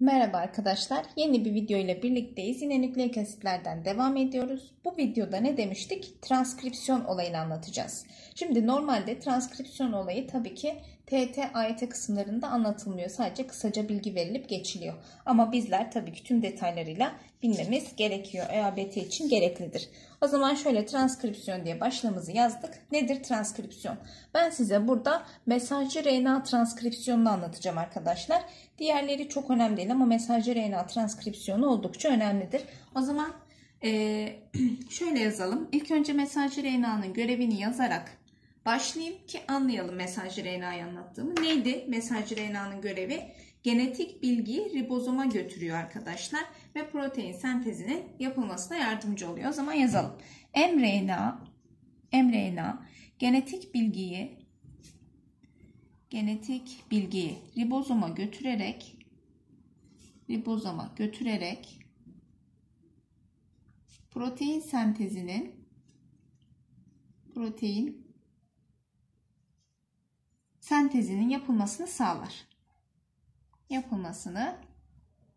Merhaba arkadaşlar. Yeni bir video ile birlikteyiz. Yine nükleik asitlerden devam ediyoruz. Bu videoda ne demiştik? Transkripsiyon olayını anlatacağız. Şimdi normalde transkripsiyon olayı tabii ki TET, AYT kısımlarında anlatılmıyor. Sadece kısaca bilgi verilip geçiliyor. Ama bizler tabii ki tüm detaylarıyla bilmemiz gerekiyor. EABT için gereklidir. O zaman şöyle transkripsiyon diye başlığımızı yazdık. Nedir transkripsiyon? Ben size burada mesajcı RNA transkripsiyonunu anlatacağım arkadaşlar. Diğerleri çok önemli değil ama mesajcı RNA transkripsiyonu oldukça önemlidir. O zaman ee, şöyle yazalım. İlk önce mesajcı RNA'nın görevini yazarak başlayayım ki anlayalım mesajcı RNA'yı anlattığımı. Neydi mesajcı RNA'nın görevi? Genetik bilgiyi ribozoma götürüyor arkadaşlar ve protein sentezinin yapılmasına yardımcı oluyor. O zaman yazalım. mRNA mRNA genetik bilgiyi genetik bilgiyi ribozoma götürerek ribozoma götürerek protein sentezinin protein sentezinin yapılmasını sağlar. Yapılmasını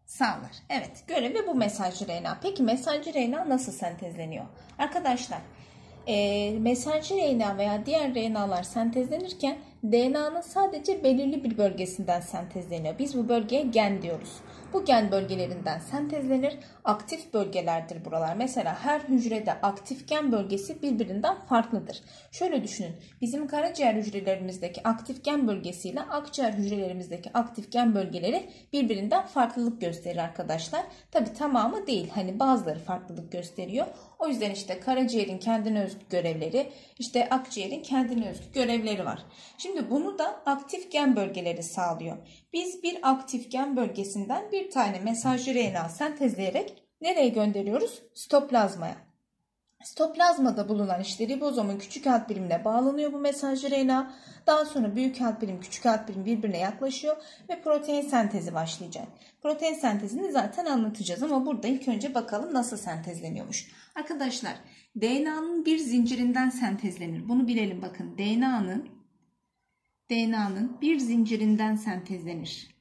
sağlar. Evet görevi bu mesajcı RNA. Peki mesajcı RNA nasıl sentezleniyor? Arkadaşlar e, mesajcı RNA veya diğer RNA'lar sentezlenirken DNA'nın sadece belirli bir bölgesinden sentezleniyor. Biz bu bölgeye gen diyoruz. Bu gen bölgelerinden sentezlenir. Aktif bölgelerdir buralar. Mesela her hücrede aktif gen bölgesi birbirinden farklıdır. Şöyle düşünün. Bizim karaciğer hücrelerimizdeki aktif gen bölgesiyle akciğer hücrelerimizdeki aktif gen bölgeleri birbirinden farklılık gösterir arkadaşlar. Tabi tamamı değil. Hani bazıları farklılık gösteriyor. O yüzden işte karaciğerin kendine özgü görevleri, işte akciğerin kendine özgü görevleri var. Şimdi bunu da aktif gen bölgeleri sağlıyor. Biz bir aktif gen bölgesinden bir tane mesajcı RNA sentezleyerek nereye gönderiyoruz? Stoplazmaya. Stoplazmada bulunan işte ribozomun küçük alt birimine bağlanıyor bu mesajcı RNA. Daha sonra büyük alt birim, küçük alt birim birbirine yaklaşıyor ve protein sentezi başlayacak. Protein sentezini zaten anlatacağız ama burada ilk önce bakalım nasıl sentezleniyormuş. Arkadaşlar DNA'nın bir zincirinden sentezlenir. Bunu bilelim bakın. DNA'nın DNA'nın bir zincirinden sentezlenir.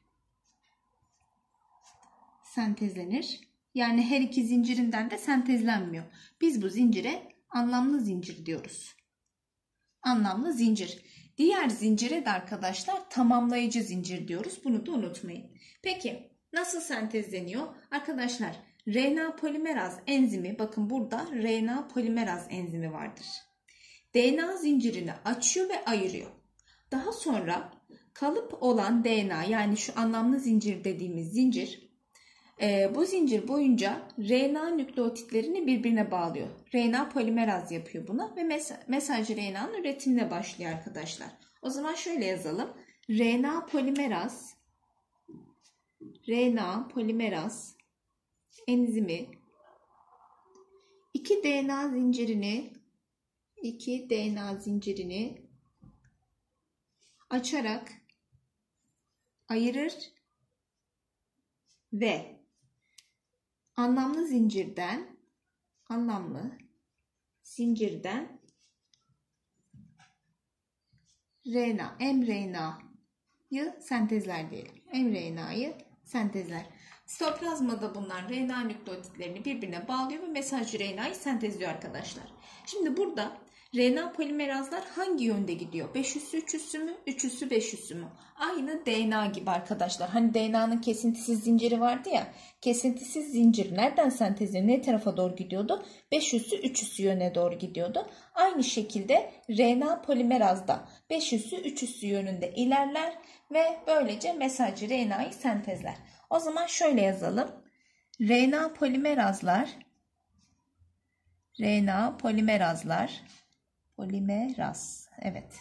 Sentezlenir. Yani her iki zincirinden de sentezlenmiyor. Biz bu zincire anlamlı zincir diyoruz. Anlamlı zincir. Diğer zincire de arkadaşlar tamamlayıcı zincir diyoruz. Bunu da unutmayın. Peki nasıl sentezleniyor? Arkadaşlar RNA polimeraz enzimi bakın burada RNA polimeraz enzimi vardır. DNA zincirini açıyor ve ayırıyor. Daha sonra kalıp olan DNA yani şu anlamlı zincir dediğimiz zincir e, bu zincir boyunca RNA nükleotitlerini birbirine bağlıyor. RNA polimeraz yapıyor buna ve mes mesaj RNA'nın üretimine başlıyor arkadaşlar. O zaman şöyle yazalım. RNA polimeraz RNA polimeraz enzimi iki DNA zincirini iki DNA zincirini açarak ayırır ve anlamlı zincirden anlamlı zincirden RNA, mRNA'yı sentezler diyelim. mRNA'yı sentezler. Sitoplazmada bulunan RNA nükleotitlerini birbirine bağlıyor ve mesajcı RNA'yı sentezliyor arkadaşlar. Şimdi burada RNA polimerazlar hangi yönde gidiyor? 5 üssü 3 üssü mü? 3 üssü 5 üssü mü? Aynı DNA gibi arkadaşlar. Hani DNA'nın kesintisiz zinciri vardı ya. Kesintisiz zincir nereden sentezleniyor? Ne tarafa doğru gidiyordu? 5 üssü 3 üssü yöne doğru gidiyordu. Aynı şekilde RNA polimerazda 5 üssü 3 üssü yönünde ilerler ve böylece mesajcı RNA'yı sentezler. O zaman şöyle yazalım. RNA polimerazlar RNA polimerazlar polimeraz. Evet.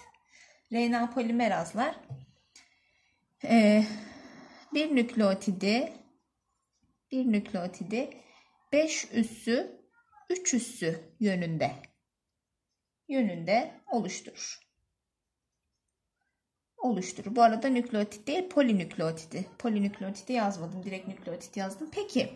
RNA polimerazlar ee, bir nükleotidi bir nükleotidi 5 üssü 3 üssü yönünde yönünde oluşturur. Oluşturur. Bu arada nükleotit değil polinükleotidi. Polinükleotidi yazmadım. Direkt nükleotit yazdım. Peki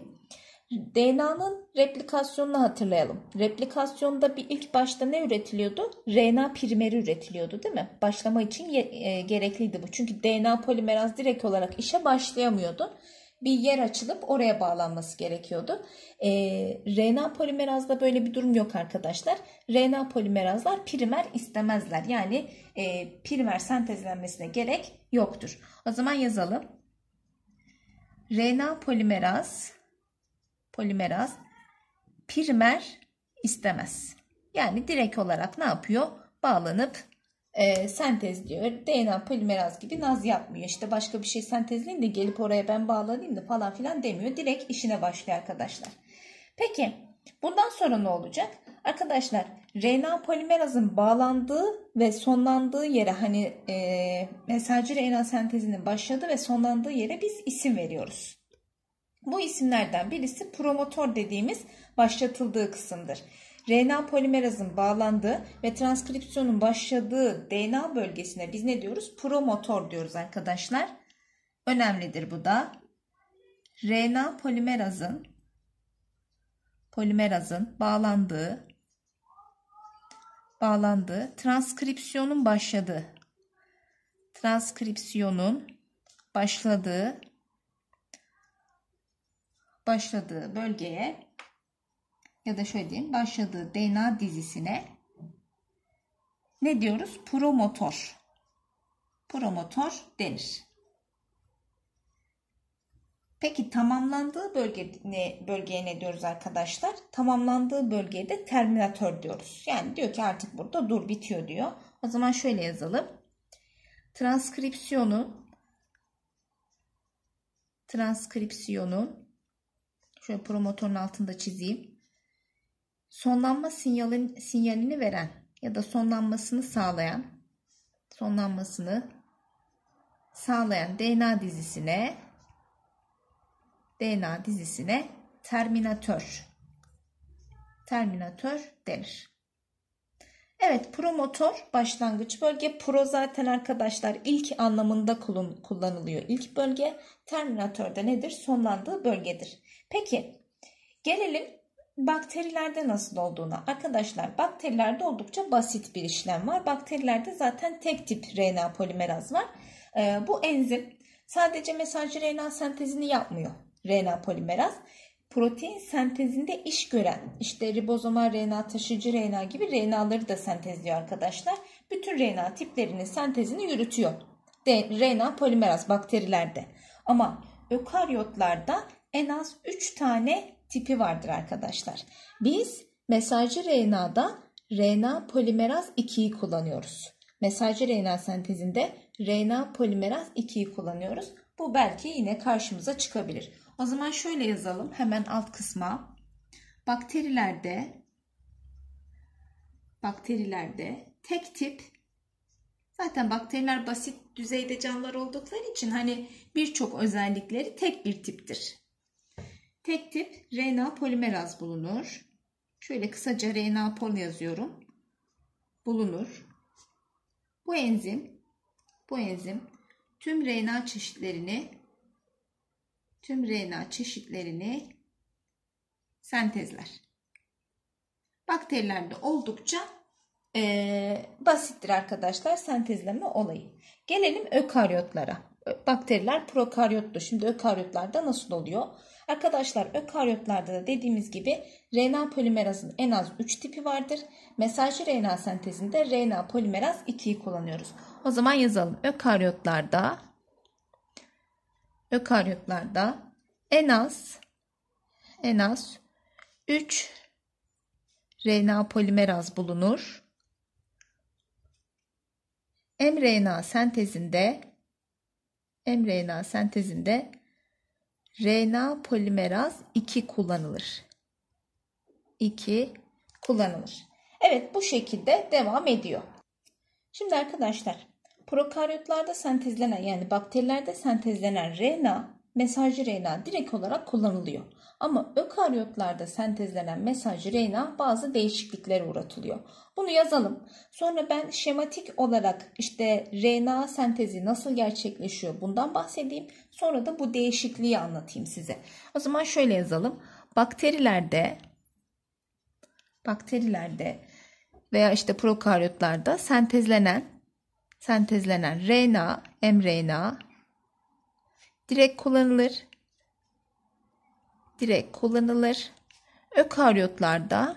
DNA'nın replikasyonunu hatırlayalım. Replikasyonda bir ilk başta ne üretiliyordu? RNA primeri üretiliyordu değil mi? Başlama için e, gerekliydi bu. Çünkü DNA polimeraz direkt olarak işe başlayamıyordu. bir yer açılıp oraya bağlanması gerekiyordu. E, RNA polimerazda böyle bir durum yok arkadaşlar. RNA polimerazlar primer istemezler. Yani e, primer sentezlenmesine gerek yoktur. O zaman yazalım. RNA polimeraz polimeraz primer istemez. Yani direkt olarak ne yapıyor? Bağlanıp e, sentezliyor. DNA polimeraz gibi naz yapmıyor. İşte başka bir şey sentezleyin de gelip oraya ben bağlanayım da falan filan demiyor. Direkt işine başlıyor arkadaşlar. Peki bundan sonra ne olacak? Arkadaşlar RNA polimerazın bağlandığı ve sonlandığı yere hani e, mesajcı RNA sentezinin başladığı ve sonlandığı yere biz isim veriyoruz. Bu isimlerden birisi promotor dediğimiz başlatıldığı kısımdır. RNA polimerazın bağlandığı ve transkripsiyonun başladığı DNA bölgesine biz ne diyoruz? Promotor diyoruz arkadaşlar. Önemlidir bu da. RNA polimerazın polimerazın bağlandığı bağlandığı transkripsiyonun başladığı transkripsiyonun başladığı başladığı bölgeye ya da şöyle diyeyim başladığı DNA dizisine ne diyoruz? Promotor. Promotor denir. Peki tamamlandığı bölge ne, bölgeye ne diyoruz arkadaşlar? Tamamlandığı bölgeye de terminatör diyoruz. Yani diyor ki artık burada dur bitiyor diyor. O zaman şöyle yazalım. Transkripsiyonun transkripsiyonun şöyle promotorun altında çizeyim sonlanma sinyalin, sinyalini veren ya da sonlanmasını sağlayan sonlanmasını sağlayan DNA dizisine DNA dizisine terminatör terminatör denir. Evet promotor başlangıç bölge. Pro zaten arkadaşlar ilk anlamında kullanılıyor. İlk bölge terminatörde nedir? Sonlandığı bölgedir. Peki gelelim bakterilerde nasıl olduğuna. Arkadaşlar bakterilerde oldukça basit bir işlem var. Bakterilerde zaten tek tip RNA polimeraz var. Ee, bu enzim sadece mesajcı RNA sentezini yapmıyor. RNA polimeraz protein sentezinde iş gören işte ribozomal RNA, taşıyıcı RNA gibi RNA'ları da sentezliyor arkadaşlar. Bütün RNA tiplerinin sentezini yürütüyor. De, RNA polimeraz bakterilerde. Ama ökaryotlarda en az 3 tane tipi vardır arkadaşlar. Biz mesajcı RNA'da RNA polimeraz 2'yi kullanıyoruz. Mesajcı RNA sentezinde RNA polimeraz 2'yi kullanıyoruz. Bu belki yine karşımıza çıkabilir. O zaman şöyle yazalım hemen alt kısma. Bakterilerde bakterilerde tek tip zaten bakteriler basit düzeyde canlılar oldukları için hani birçok özellikleri tek bir tiptir. Tek tip RNA polimeraz bulunur. Şöyle kısaca RNA pol yazıyorum. Bulunur. Bu enzim bu enzim tüm RNA çeşitlerini tüm RNA çeşitlerini sentezler. Bakterilerde oldukça e, basittir arkadaşlar sentezleme olayı. Gelelim ökaryotlara. Bakteriler prokaryotlu. Şimdi ökaryotlarda nasıl oluyor? Arkadaşlar ökaryotlarda da dediğimiz gibi RNA polimerazın en az 3 tipi vardır. Mesajcı RNA sentezinde RNA polimeraz 2'yi kullanıyoruz. O zaman yazalım. Ökaryotlarda ökaryotlarda en az en az 3 RNA polimeraz bulunur. mRNA sentezinde mRNA sentezinde RNA polimeraz 2 kullanılır. 2 kullanılır. Evet bu şekilde devam ediyor. Şimdi arkadaşlar prokaryotlarda sentezlenen yani bakterilerde sentezlenen RNA mesajcı RNA direkt olarak kullanılıyor. Ama ökaryotlarda sentezlenen mesajcı RNA bazı değişikliklere uğratılıyor. Bunu yazalım. Sonra ben şematik olarak işte RNA sentezi nasıl gerçekleşiyor bundan bahsedeyim. Sonra da bu değişikliği anlatayım size. O zaman şöyle yazalım. Bakterilerde bakterilerde veya işte prokaryotlarda sentezlenen sentezlenen RNA, mRNA direkt kullanılır. Direkt kullanılır. Ökaryotlarda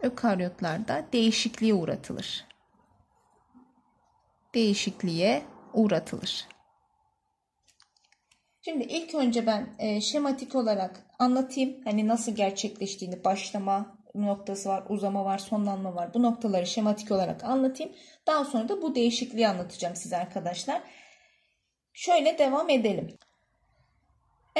ökaryotlarda değişikliğe uğratılır. Değişikliğe uğratılır. Şimdi ilk önce ben e, şematik olarak anlatayım. Hani nasıl gerçekleştiğini başlama noktası var, uzama var, sonlanma var. Bu noktaları şematik olarak anlatayım. Daha sonra da bu değişikliği anlatacağım size arkadaşlar. Şöyle devam edelim.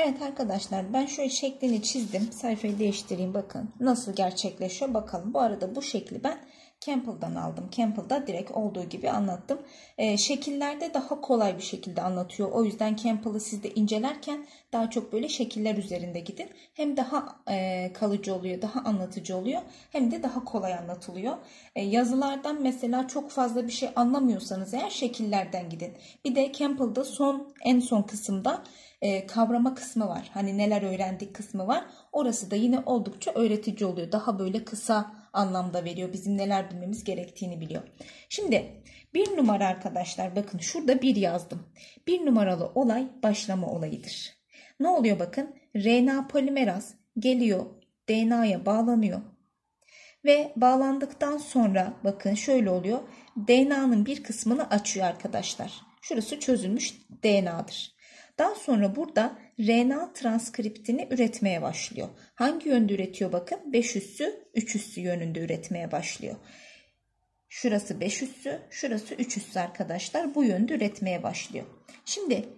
Evet arkadaşlar ben şöyle şeklini çizdim. Sayfayı değiştireyim bakın. Nasıl gerçekleşiyor bakalım. Bu arada bu şekli ben Campbell'dan aldım. Campbell'da direkt olduğu gibi anlattım. E, şekillerde daha kolay bir şekilde anlatıyor. O yüzden Campbell'ı siz de incelerken daha çok böyle şekiller üzerinde gidin. Hem daha e, kalıcı oluyor, daha anlatıcı oluyor. Hem de daha kolay anlatılıyor. E, yazılardan mesela çok fazla bir şey anlamıyorsanız eğer şekillerden gidin. Bir de Campbell'da son en son kısımda e, kavrama kısmı var. Hani neler öğrendik kısmı var. Orası da yine oldukça öğretici oluyor. Daha böyle kısa anlamda veriyor. Bizim neler bilmemiz gerektiğini biliyor. Şimdi bir numara arkadaşlar bakın şurada bir yazdım. Bir numaralı olay başlama olayıdır. Ne oluyor bakın? RNA polimeraz geliyor DNA'ya bağlanıyor. Ve bağlandıktan sonra bakın şöyle oluyor. DNA'nın bir kısmını açıyor arkadaşlar. Şurası çözülmüş DNA'dır. Daha sonra burada RNA transkriptini üretmeye başlıyor. Hangi yönde üretiyor bakın? 5 üssü 3 üssü yönünde üretmeye başlıyor. Şurası 5 üssü, şurası 3 üssü arkadaşlar. Bu yönde üretmeye başlıyor. Şimdi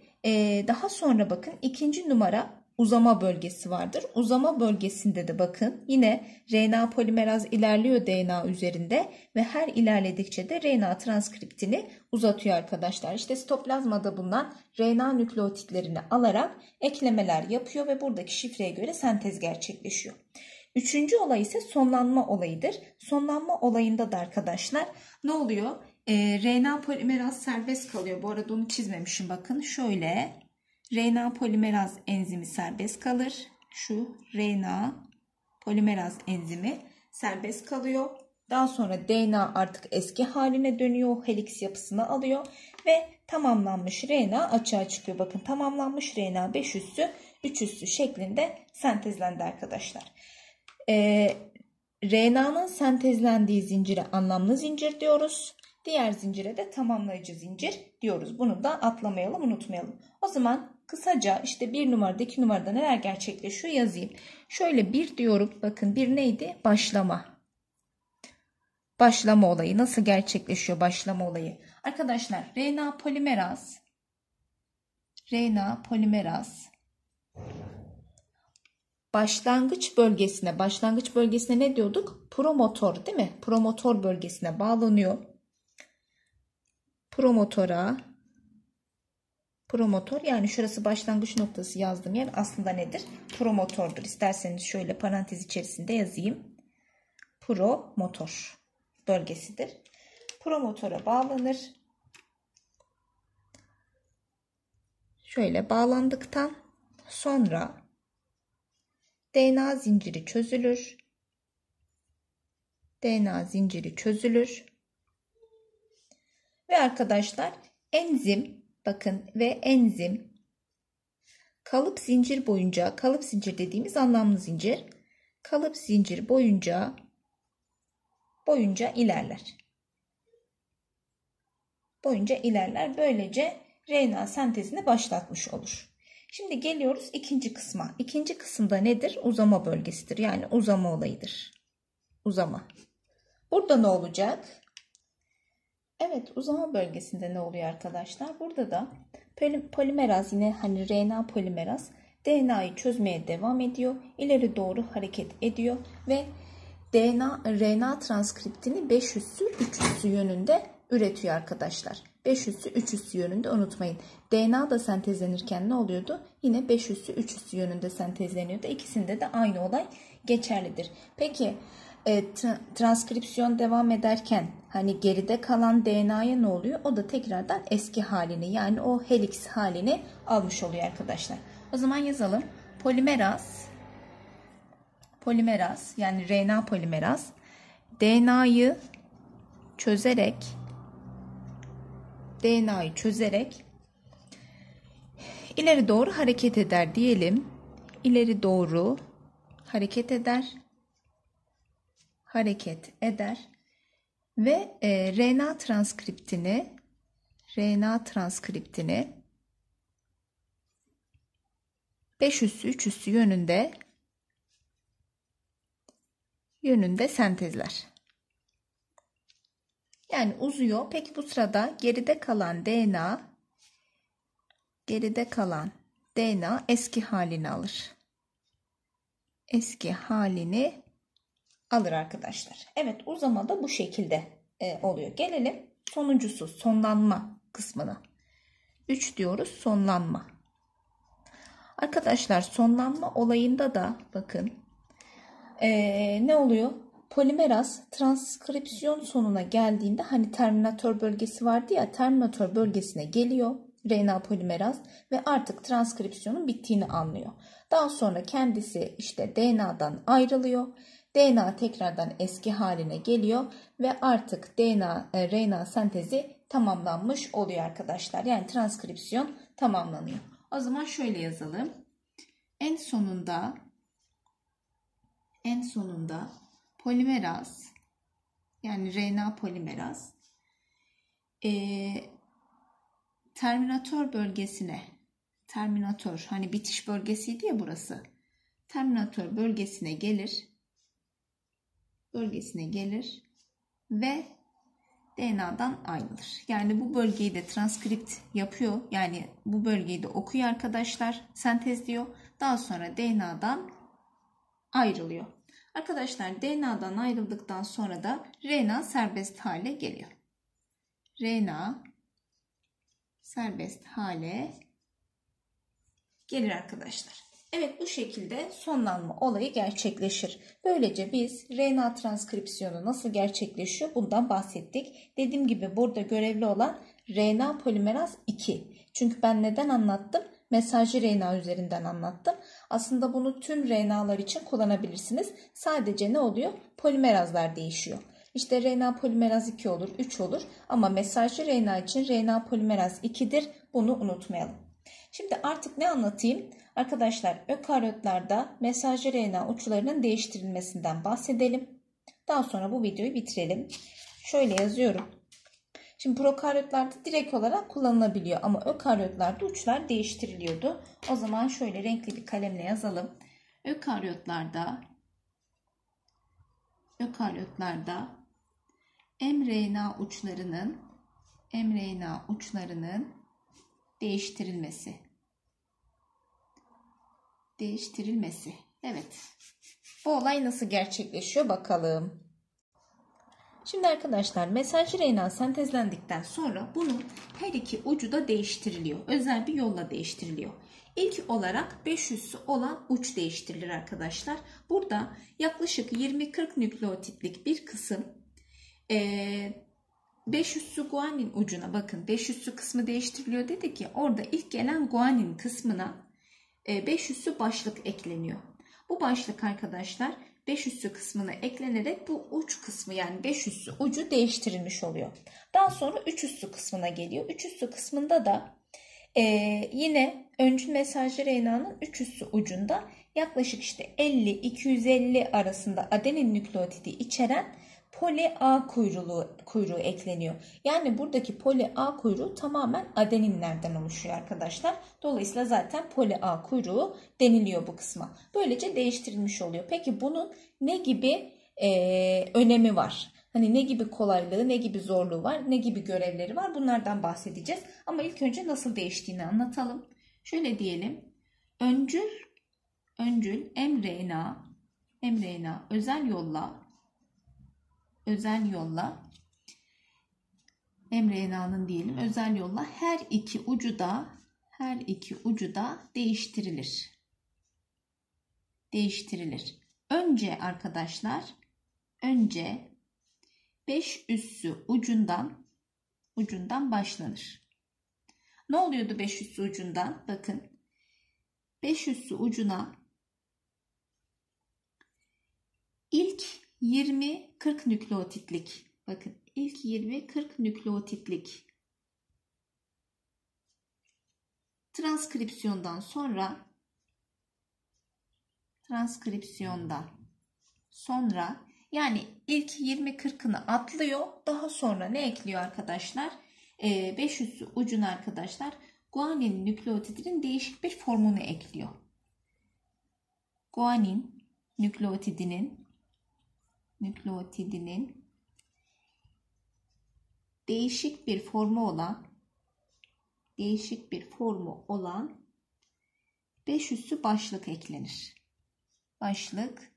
daha sonra bakın ikinci numara uzama bölgesi vardır. Uzama bölgesinde de bakın yine RNA polimeraz ilerliyor DNA üzerinde ve her ilerledikçe de RNA transkriptini uzatıyor arkadaşlar. İşte sitoplazmada bulunan RNA nükleotitlerini alarak eklemeler yapıyor ve buradaki şifreye göre sentez gerçekleşiyor. Üçüncü olay ise sonlanma olayıdır. Sonlanma olayında da arkadaşlar ne oluyor? E, RNA polimeraz serbest kalıyor. Bu arada onu çizmemişim bakın. Şöyle RNA polimeraz enzimi serbest kalır. Şu RNA polimeraz enzimi serbest kalıyor. Daha sonra DNA artık eski haline dönüyor. Helix yapısını alıyor ve tamamlanmış RNA açığa çıkıyor. Bakın tamamlanmış RNA 5 üssü 3 üssü şeklinde sentezlendi arkadaşlar. Ee, RNA'nın sentezlendiği zincire anlamlı zincir diyoruz. Diğer zincire de tamamlayıcı zincir diyoruz. Bunu da atlamayalım, unutmayalım. O zaman kısaca işte bir numarada iki numarada neler gerçekleşiyor yazayım. Şöyle bir diyorum. Bakın bir neydi? Başlama. Başlama olayı. Nasıl gerçekleşiyor başlama olayı? Arkadaşlar RNA polimeraz RNA polimeraz başlangıç bölgesine başlangıç bölgesine ne diyorduk? Promotor değil mi? Promotor bölgesine bağlanıyor. Promotora promotor yani şurası başlangıç noktası yazdığım yer aslında nedir? Promotordur. İsterseniz şöyle parantez içerisinde yazayım. Promotor bölgesidir. Promotora bağlanır. Şöyle bağlandıktan sonra DNA zinciri çözülür. DNA zinciri çözülür. Ve arkadaşlar enzim bakın ve enzim kalıp zincir boyunca kalıp zincir dediğimiz anlamlı zincir kalıp zincir boyunca boyunca ilerler. Boyunca ilerler. Böylece RNA sentezini başlatmış olur. Şimdi geliyoruz ikinci kısma. İkinci kısımda nedir? Uzama bölgesidir. Yani uzama olayıdır. Uzama. Burada ne olacak? Evet uzama bölgesinde ne oluyor arkadaşlar? Burada da polimeraz yine hani RNA polimeraz DNA'yı çözmeye devam ediyor. İleri doğru hareket ediyor ve DNA RNA transkriptini 5 üssü 3 üssü yönünde üretiyor arkadaşlar. 5 üssü 3 üssü yönünde unutmayın. DNA da sentezlenirken ne oluyordu? Yine 5 üssü 3 üssü yönünde sentezleniyordu. İkisinde de aynı olay geçerlidir. Peki e, tra transkripsiyon devam ederken hani geride kalan DNA'ya ne oluyor? O da tekrardan eski halini yani o helix halini almış oluyor arkadaşlar. O zaman yazalım. Polimeraz polimeraz yani RNA polimeraz DNA'yı çözerek DNA'yı çözerek ileri doğru hareket eder diyelim. ileri doğru hareket eder. Hareket eder ve e, RNA transkriptini RNA transkriptini 5 üssü 3 üssü yönünde yönünde sentezler. Yani uzuyor. Peki bu sırada geride kalan DNA geride kalan DNA eski halini alır. Eski halini alır arkadaşlar. Evet uzama da bu şekilde e, oluyor. Gelelim sonuncusu sonlanma kısmına. 3 diyoruz sonlanma. Arkadaşlar sonlanma olayında da bakın e, ne oluyor? Polimeraz transkripsiyon sonuna geldiğinde hani terminatör bölgesi vardı ya terminatör bölgesine geliyor RNA polimeraz ve artık transkripsiyonun bittiğini anlıyor. Daha sonra kendisi işte DNA'dan ayrılıyor. DNA tekrardan eski haline geliyor ve artık DNA e, RNA sentezi tamamlanmış oluyor arkadaşlar. Yani transkripsiyon tamamlanıyor. O zaman şöyle yazalım. En sonunda en sonunda polimeraz yani RNA polimeraz e, terminatör bölgesine terminatör hani bitiş bölgesiydi ya burası. Terminatör bölgesine gelir. Bölgesine gelir ve DNA'dan ayrılır. Yani bu bölgeyi de transkript yapıyor. Yani bu bölgeyi de okuyor arkadaşlar. Sentezliyor. Daha sonra DNA'dan ayrılıyor. Arkadaşlar DNA'dan ayrıldıktan sonra da RNA serbest hale geliyor. RNA serbest hale gelir arkadaşlar. Evet bu şekilde sonlanma olayı gerçekleşir. Böylece biz RNA transkripsiyonu nasıl gerçekleşiyor bundan bahsettik. Dediğim gibi burada görevli olan RNA polimeraz 2. Çünkü ben neden anlattım? Mesajı RNA üzerinden anlattım. Aslında bunu tüm RNA'lar için kullanabilirsiniz. Sadece ne oluyor? Polimerazlar değişiyor. İşte RNA polimeraz 2 olur, 3 olur ama mesajcı RNA için RNA polimeraz 2'dir. Bunu unutmayalım. Şimdi artık ne anlatayım? Arkadaşlar ökaryotlarda mesajcı RNA uçlarının değiştirilmesinden bahsedelim. Daha sonra bu videoyu bitirelim. Şöyle yazıyorum. Şimdi prokaryotlarda direkt olarak kullanılabiliyor ama ökaryotlarda uçlar değiştiriliyordu. O zaman şöyle renkli bir kalemle yazalım. Ökaryotlarda ökaryotlarda mRNA uçlarının mRNA uçlarının değiştirilmesi. Değiştirilmesi. Evet. Bu olay nasıl gerçekleşiyor bakalım. Şimdi arkadaşlar mesaj RNA sentezlendikten sonra bunun her iki ucu da değiştiriliyor. Özel bir yolla değiştiriliyor. İlk olarak 500'sü olan uç değiştirilir arkadaşlar. Burada yaklaşık 20-40 nükleotitlik bir kısım 500'sü guanin ucuna bakın 500'sü kısmı değiştiriliyor dedi ki orada ilk gelen guanin kısmına 500'sü başlık ekleniyor. Bu başlık arkadaşlar 5 üssü kısmına eklenerek bu uç kısmı yani 5 üssü ucu değiştirilmiş oluyor. Daha sonra 3 üssü kısmına geliyor. 3 üssü kısmında da e, yine öncül mesajcı RNA'nın 3 üssü ucunda yaklaşık işte 50-250 arasında adenin nükleotidi içeren poli A kuyruğu, kuyruğu ekleniyor. Yani buradaki poli A kuyruğu tamamen adeninlerden oluşuyor arkadaşlar. Dolayısıyla zaten poli A kuyruğu deniliyor bu kısma. Böylece değiştirilmiş oluyor. Peki bunun ne gibi e, önemi var? Hani ne gibi kolaylığı, ne gibi zorluğu var, ne gibi görevleri var bunlardan bahsedeceğiz. Ama ilk önce nasıl değiştiğini anlatalım. Şöyle diyelim. Öncül, öncül mRNA, mRNA özel yolla özel yolla mRNA'nın diyelim özel yolla her iki ucu da her iki ucu da değiştirilir. Değiştirilir. Önce arkadaşlar önce 5 üssü ucundan ucundan başlanır. Ne oluyordu 5 üssü ucundan? Bakın 5 üssü ucuna ilk 20-40 nükleotitlik. Bakın ilk 20-40 nükleotitlik transkripsiyondan sonra transkripsiyonda sonra yani ilk 20-40'ını atlıyor. Daha sonra ne ekliyor arkadaşlar? Ee, 500 ucuna arkadaşlar guanin nükleotidinin değişik bir formunu ekliyor. Guanin nükleotidinin nükleotidinin değişik bir formu olan değişik bir formu olan 5 üssü başlık eklenir. Başlık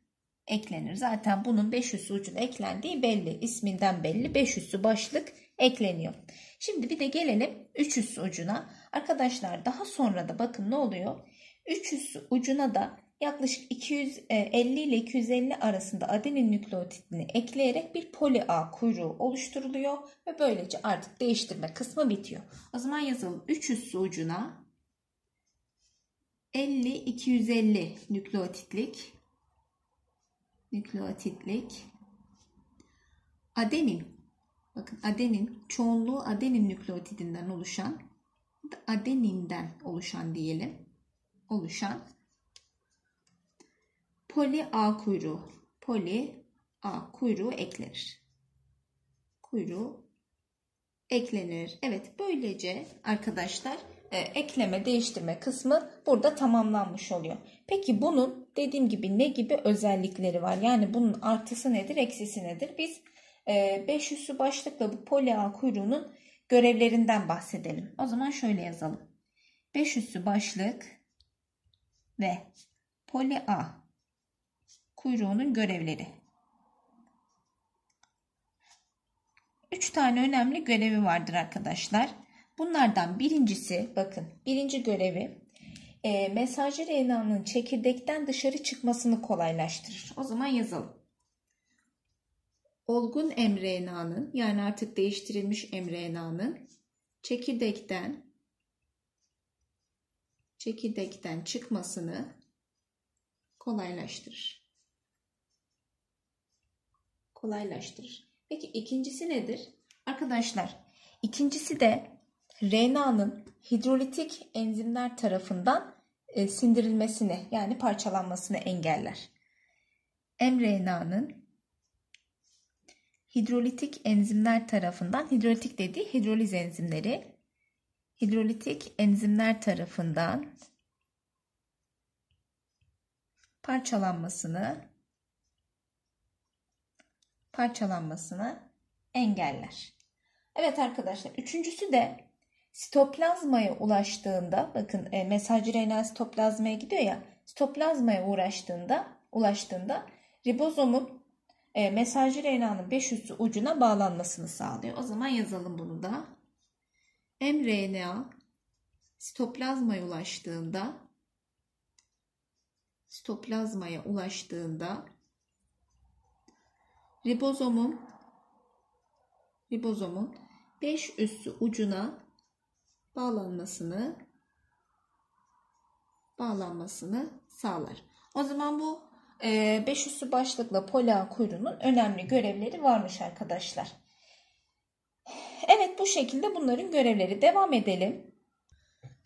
eklenir. Zaten bunun 5 üssü ucuna eklendiği belli. İsminden belli. 5 üssü başlık ekleniyor. Şimdi bir de gelelim 3 üssü ucuna. Arkadaşlar daha sonra da bakın ne oluyor? 3 üssü ucuna da yaklaşık 250 e, ile 250 arasında adenin nükleotidini ekleyerek bir poli A kuyruğu oluşturuluyor ve böylece artık değiştirme kısmı bitiyor. O zaman yazalım 3 üssü ucuna 50-250 nükleotitlik nükleotitlik adenin bakın adenin çoğunluğu adenin nükleotidinden oluşan adeninden oluşan diyelim oluşan poli A kuyruğu poli A kuyruğu eklenir. Kuyruğu eklenir. Evet böylece arkadaşlar e, ekleme değiştirme kısmı burada tamamlanmış oluyor. Peki bunun dediğim gibi ne gibi özellikleri var? Yani bunun artısı nedir, eksisi nedir? Biz e, 500'lü başlıkla bu poli A kuyruğunun görevlerinden bahsedelim. O zaman şöyle yazalım. 500'lü başlık ve poli A kuyruğunun görevleri. Üç tane önemli görevi vardır arkadaşlar. Bunlardan birincisi bakın birinci görevi e, mesajcı RNA'nın çekirdekten dışarı çıkmasını kolaylaştırır. O zaman yazalım. Olgun mRNA'nın yani artık değiştirilmiş mRNA'nın çekirdekten çekirdekten çıkmasını kolaylaştırır. Kolaylaştırır. Peki ikincisi nedir? Arkadaşlar ikincisi de RNA'nın hidrolitik enzimler tarafından e, sindirilmesini yani parçalanmasını engeller. mRNA'nın hidrolitik enzimler tarafından hidrolitik dediği hidroliz enzimleri hidrolitik enzimler tarafından parçalanmasını parçalanmasını engeller. Evet arkadaşlar üçüncüsü de sitoplazmaya ulaştığında bakın e, mesajcı RNA sitoplazmaya gidiyor ya sitoplazmaya uğraştığında ulaştığında ribozomun e, mesajcı RNA'nın 5 üssü ucuna bağlanmasını sağlıyor. O zaman yazalım bunu da. mRNA sitoplazmaya ulaştığında sitoplazmaya ulaştığında ribozomun ribozomun 5 üssü ucuna bağlanmasını bağlanmasını sağlar. O zaman bu 5 e, üssü başlıkla pola kuyruğunun önemli görevleri varmış arkadaşlar. Evet bu şekilde bunların görevleri. Devam edelim.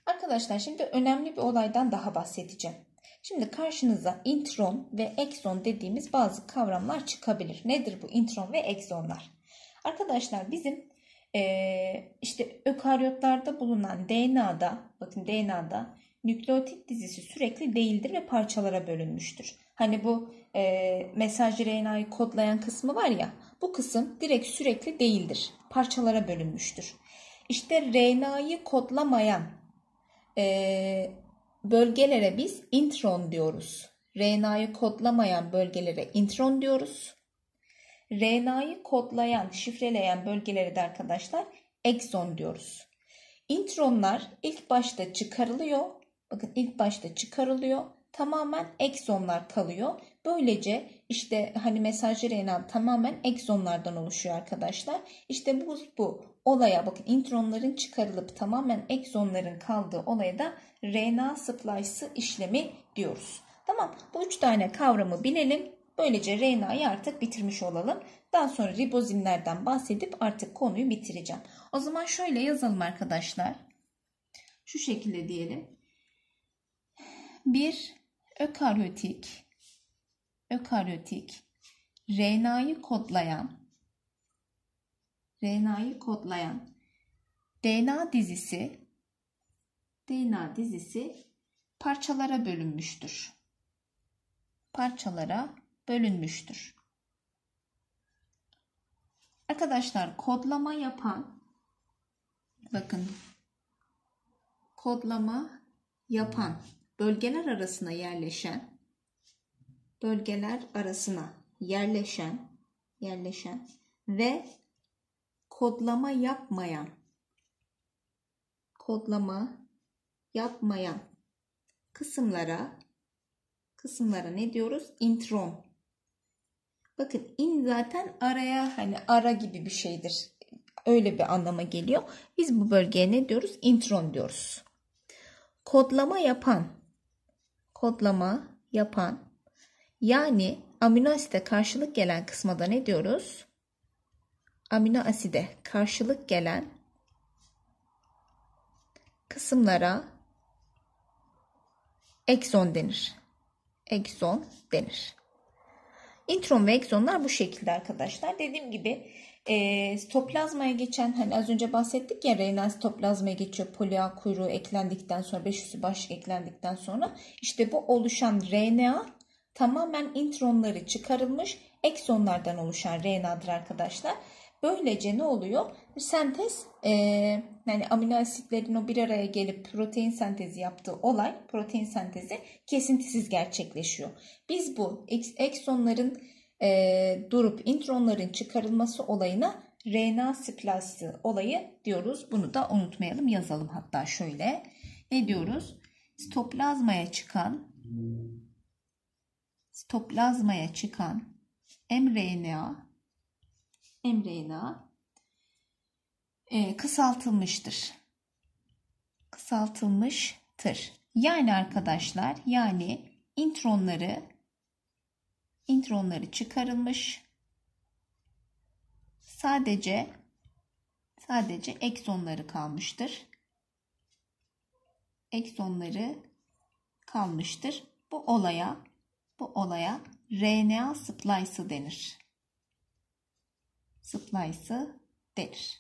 Arkadaşlar şimdi önemli bir olaydan daha bahsedeceğim. Şimdi karşınıza intron ve ekson dediğimiz bazı kavramlar çıkabilir. Nedir bu intron ve eksonlar? Arkadaşlar bizim e, işte ökaryotlarda bulunan DNA'da bakın DNA'da nükleotit dizisi sürekli değildir ve parçalara bölünmüştür. Hani bu e, mesaj RNA'yı kodlayan kısmı var ya bu kısım direkt sürekli değildir. Parçalara bölünmüştür. İşte RNA'yı kodlamayan e, bölgelere biz intron diyoruz. RNA'yı kodlamayan bölgelere intron diyoruz. RNA'yı kodlayan, şifreleyen bölgeleri de arkadaşlar ekson diyoruz. İntronlar ilk başta çıkarılıyor. Bakın ilk başta çıkarılıyor. Tamamen eksonlar kalıyor. Böylece işte hani mesajcı RNA tamamen eksonlardan oluşuyor arkadaşlar. İşte bu, bu olaya bakın intronların çıkarılıp tamamen eksonların kaldığı olaya da RNA splice işlemi diyoruz. Tamam bu üç tane kavramı bilelim. Böylece RNA'yı artık bitirmiş olalım. Daha sonra ribozinlerden bahsedip artık konuyu bitireceğim. O zaman şöyle yazalım arkadaşlar. Şu şekilde diyelim. Bir ökaryotik ökaryotik RNA'yı kodlayan RNA'yı kodlayan DNA dizisi DNA dizisi parçalara bölünmüştür. Parçalara bölünmüştür. Arkadaşlar kodlama yapan bakın kodlama yapan bölgeler arasına yerleşen bölgeler arasına yerleşen yerleşen ve kodlama yapmayan kodlama yapmayan kısımlara kısımlara ne diyoruz? Intron. Bakın in zaten araya hani ara gibi bir şeydir. Öyle bir anlama geliyor. Biz bu bölgeye ne diyoruz? Intron diyoruz. Kodlama yapan kodlama yapan yani amino asite karşılık gelen kısma da ne diyoruz? Amino aside karşılık gelen kısımlara ekson denir. Ekson denir. İntron ve eksonlar bu şekilde arkadaşlar. Dediğim gibi e, stoplazmaya geçen hani az önce bahsettik ya RNA stoplazmaya geçiyor. Polia kuyruğu eklendikten sonra 5 üssü başlık eklendikten sonra işte bu oluşan RNA tamamen intronları çıkarılmış eksonlardan oluşan RNA'dır arkadaşlar. Böylece ne oluyor? Sentez e, yani amino asitlerin o bir araya gelip protein sentezi yaptığı olay protein sentezi kesintisiz gerçekleşiyor. Biz bu eksonların e, durup intronların çıkarılması olayına RNA splasi olayı diyoruz. Bunu da unutmayalım yazalım hatta şöyle. Ne diyoruz? Stoplazmaya çıkan stoplazmaya çıkan mRNA mRNA e, kısaltılmıştır. Kısaltılmıştır. Yani arkadaşlar yani intronları intronları çıkarılmış. Sadece sadece eksonları kalmıştır. Eksonları kalmıştır. Bu olaya bu olaya RNA splice'ı denir splice'ı denir.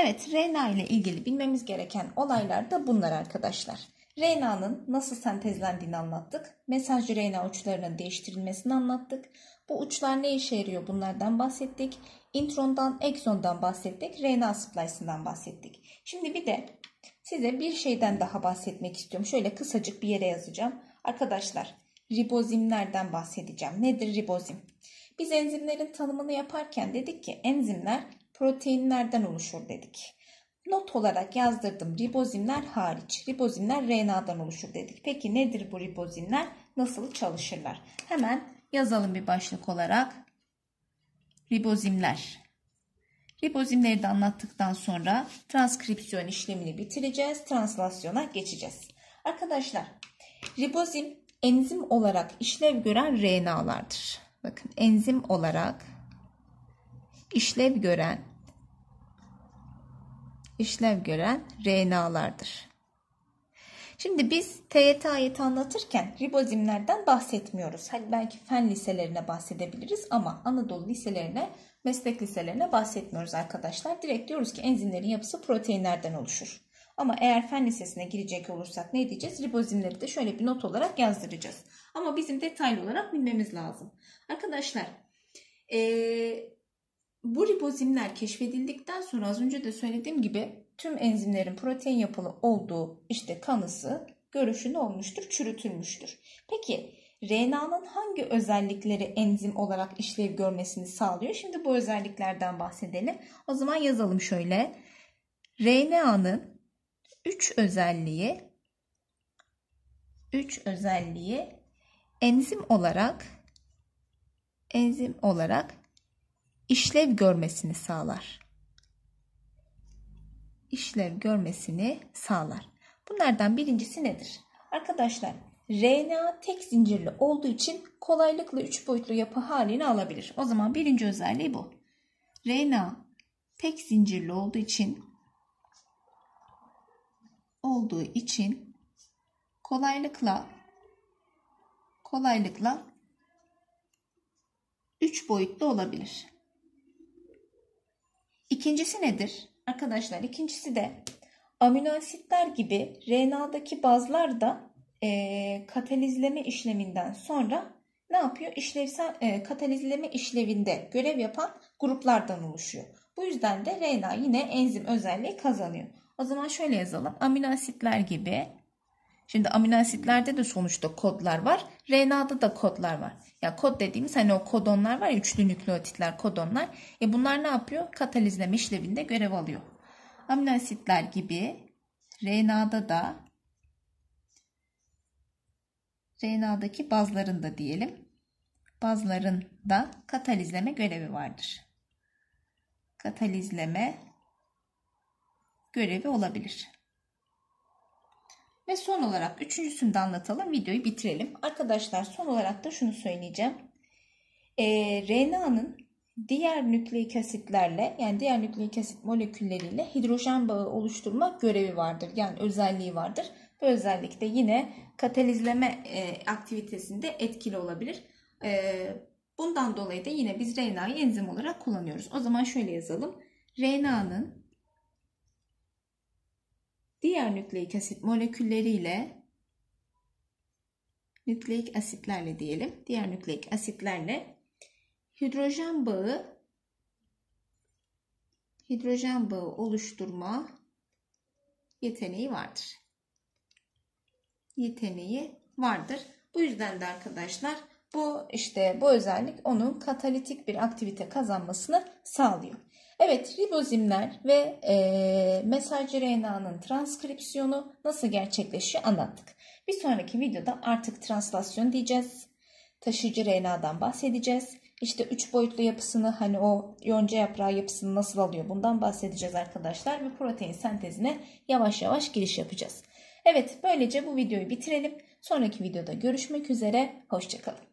Evet RNA ile ilgili bilmemiz gereken olaylar da bunlar arkadaşlar. RNA'nın nasıl sentezlendiğini anlattık. Mesajcı RNA uçlarının değiştirilmesini anlattık. Bu uçlar ne işe yarıyor bunlardan bahsettik. Introndan, eksondan bahsettik. RNA splice'ından bahsettik. Şimdi bir de size bir şeyden daha bahsetmek istiyorum. Şöyle kısacık bir yere yazacağım. Arkadaşlar ribozimlerden bahsedeceğim. Nedir ribozim? Biz enzimlerin tanımını yaparken dedik ki enzimler proteinlerden oluşur dedik. Not olarak yazdırdım ribozimler hariç. Ribozimler RNA'dan oluşur dedik. Peki nedir bu ribozimler? Nasıl çalışırlar? Hemen yazalım bir başlık olarak. Ribozimler. Ribozimleri de anlattıktan sonra transkripsiyon işlemini bitireceğiz. Translasyona geçeceğiz. Arkadaşlar ribozim enzim olarak işlev gören RNA'lardır. Bakın enzim olarak işlev gören işlev gören RNA'lardır. Şimdi biz TYT ayeti anlatırken ribozimlerden bahsetmiyoruz. Hani belki fen liselerine bahsedebiliriz ama Anadolu liselerine, meslek liselerine bahsetmiyoruz arkadaşlar. Direkt diyoruz ki enzimlerin yapısı proteinlerden oluşur. Ama eğer fen lisesine girecek olursak ne diyeceğiz? Ribozimleri de şöyle bir not olarak yazdıracağız. Ama bizim detaylı olarak bilmemiz lazım. Arkadaşlar ee, bu ribozimler keşfedildikten sonra az önce de söylediğim gibi tüm enzimlerin protein yapılı olduğu işte kanısı görüşün olmuştur, çürütülmüştür. Peki RNA'nın hangi özellikleri enzim olarak işlev görmesini sağlıyor? Şimdi bu özelliklerden bahsedelim. O zaman yazalım şöyle. RNA'nın 3 özelliği 3 özelliği enzim olarak enzim olarak işlev görmesini sağlar. İşlev görmesini sağlar. Bunlardan birincisi nedir? Arkadaşlar RNA tek zincirli olduğu için kolaylıkla 3 boyutlu yapı halini alabilir. O zaman birinci özelliği bu. RNA tek zincirli olduğu için olduğu için kolaylıkla kolaylıkla 3 boyutlu olabilir. İkincisi nedir? Arkadaşlar ikincisi de amino asitler gibi RNA'daki bazlar da e, katalizleme işleminden sonra ne yapıyor? İşlevsel e, katalizleme işlevinde görev yapan gruplardan oluşuyor. Bu yüzden de RNA yine enzim özelliği kazanıyor. O zaman şöyle yazalım. Amino asitler gibi. Şimdi amino asitlerde de sonuçta kodlar var. RNA'da da kodlar var. Ya kod dediğimiz hani o kodonlar var ya üçlü nükleotitler kodonlar. E bunlar ne yapıyor? Katalizleme işlevinde görev alıyor. Amino asitler gibi RNA'da da RNA'daki bazlarında diyelim. Bazlarında katalizleme görevi vardır. Katalizleme görevi olabilir. Ve son olarak üçüncüsünü de anlatalım. Videoyu bitirelim. Arkadaşlar son olarak da şunu söyleyeceğim. Ee, RNA'nın diğer nükleik asitlerle yani diğer nükleik asit molekülleriyle hidrojen bağı oluşturma görevi vardır. Yani özelliği vardır. Bu özellik de yine katalizleme e, aktivitesinde etkili olabilir. E, bundan dolayı da yine biz RNA'yı enzim olarak kullanıyoruz. O zaman şöyle yazalım. RNA'nın diğer nükleik asit molekülleriyle nükleik asitlerle diyelim. Diğer nükleik asitlerle hidrojen bağı hidrojen bağı oluşturma yeteneği vardır. Yeteneği vardır. Bu yüzden de arkadaşlar bu işte bu özellik onun katalitik bir aktivite kazanmasını sağlıyor. Evet ribozimler ve e, mesajcı RNA'nın transkripsiyonu nasıl gerçekleşiyor anlattık. Bir sonraki videoda artık translasyon diyeceğiz. Taşıyıcı RNA'dan bahsedeceğiz. İşte üç boyutlu yapısını hani o yonca yaprağı yapısını nasıl alıyor bundan bahsedeceğiz arkadaşlar. Ve protein sentezine yavaş yavaş giriş yapacağız. Evet böylece bu videoyu bitirelim. Sonraki videoda görüşmek üzere. Hoşçakalın.